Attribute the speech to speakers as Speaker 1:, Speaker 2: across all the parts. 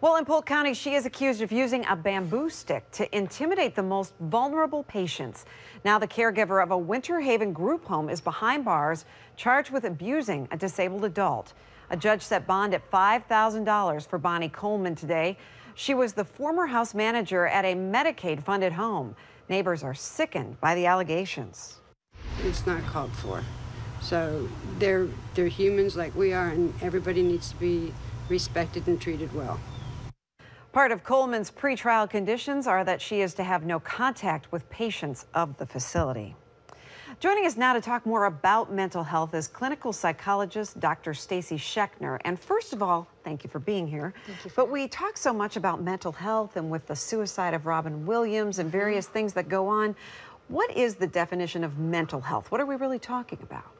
Speaker 1: Well, in Polk County, she is accused of using a bamboo stick to intimidate the most vulnerable patients. Now, the caregiver of a Winter Haven group home is behind bars, charged with abusing a disabled adult. A judge set bond at $5,000 for Bonnie Coleman today. She was the former house manager at a Medicaid funded home. Neighbors are sickened by the allegations.
Speaker 2: It's not called for. So they're, they're humans like we are, and everybody needs to be respected and treated well.
Speaker 1: Part of Coleman's pretrial conditions are that she is to have no contact with patients of the facility. Joining us now to talk more about mental health is clinical psychologist Dr. Stacy Schechner. And first of all, thank you for being here. Thank you. but we talk so much about mental health and with the suicide of Robin Williams and various mm -hmm. things that go on. What is the definition of mental health? What are we really talking about?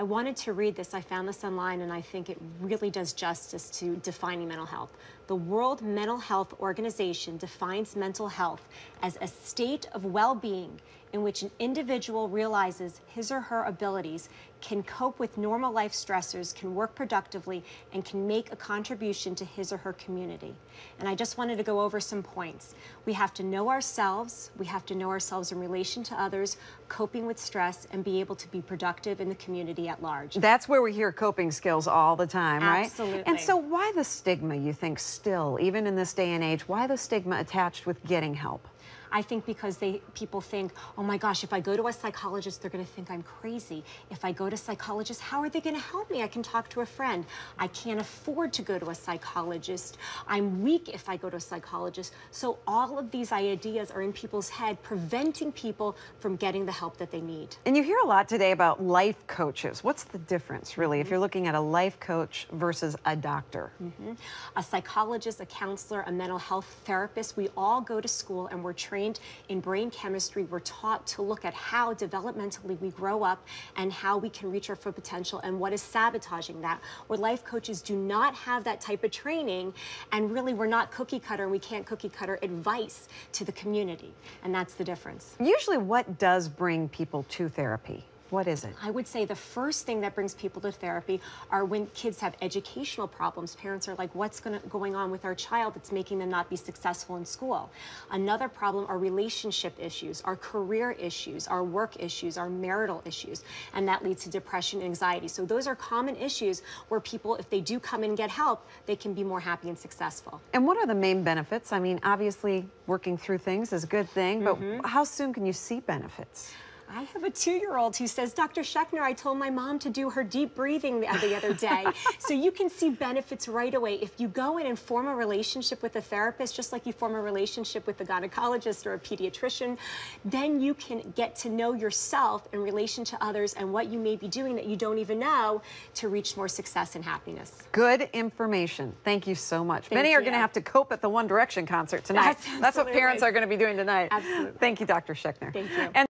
Speaker 3: I wanted to read this. I found this online and I think it really does justice to defining mental health. The World Mental Health Organization defines mental health as a state of well-being in which an individual realizes his or her abilities, can cope with normal life stressors, can work productively, and can make a contribution to his or her community. And I just wanted to go over some points. We have to know ourselves, we have to know ourselves in relation to others, coping with stress, and be able to be productive in the community at large.
Speaker 1: That's where we hear coping skills all the time, right?
Speaker 3: Absolutely.
Speaker 1: And so why the stigma, you think, still, even in this day and age, why the stigma attached with getting help?
Speaker 3: I think because they people think, oh my gosh, if I go to a psychologist, they're going to think I'm crazy. If I go to a psychologist, how are they going to help me? I can talk to a friend. I can't afford to go to a psychologist. I'm weak if I go to a psychologist. So all of these ideas are in people's head, preventing people from getting the help that they need.
Speaker 1: And you hear a lot today about life coaches. What's the difference, really, mm -hmm. if you're looking at a life coach versus a doctor? Mm -hmm.
Speaker 3: A psychologist, a counselor, a mental health therapist, we all go to school and we're trained in brain chemistry. We're taught to look at how developmentally we grow up and how we can reach our full potential and what is sabotaging that. Where life coaches do not have that type of training and really we're not cookie cutter and we can't cookie cutter advice to the community. And that's the difference.
Speaker 1: Usually what does bring people to therapy? What is it?
Speaker 3: I would say the first thing that brings people to therapy are when kids have educational problems. Parents are like, what's gonna, going on with our child that's making them not be successful in school? Another problem are relationship issues, our career issues, our work issues, our marital issues, and that leads to depression and anxiety. So those are common issues where people, if they do come and get help, they can be more happy and successful.
Speaker 1: And what are the main benefits? I mean, obviously working through things is a good thing, but mm -hmm. how soon can you see benefits?
Speaker 3: I have a two-year-old who says, Dr. Schechner, I told my mom to do her deep breathing the, other day. so you can see benefits right away. If you go in and form a relationship with a therapist, just like you form a relationship with a gynecologist or a pediatrician, then you can get to know yourself in relation to others and what you may be doing that you don't even know to reach more success and happiness.
Speaker 1: Good information. Thank you so much. Thank Many you. are going to have to cope at the One Direction concert tonight. That's, That's what parents are going to be doing tonight.
Speaker 3: Absolutely.
Speaker 1: Thank you, Dr. Schechner.
Speaker 3: Thank you.
Speaker 1: And